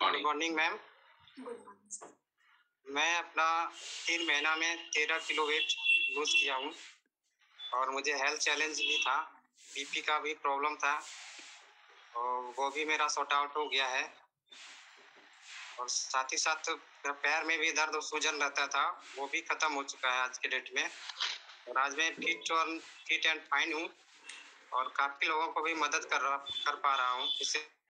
Good morning ma'am good morning sir मैं अपना तीन महीना में तेरह किलो वेट लूज किया हूँ और मुझे हेल्थ चैलेंज भी था बीपी का भी प्रॉब्लम था और वो भी मेरा सॉर्ट आउट हो गया है। और साथ ही साथ पैर में भी दर्द और सूजन रहता था वो भी खत्म हो चुका है आज के डेट में। और आज मैं फिट और फिट एंड फाइन हूँ। और काफ़ी लोगों को भी मदद कर रहा कर पा रहा हूँ। इससे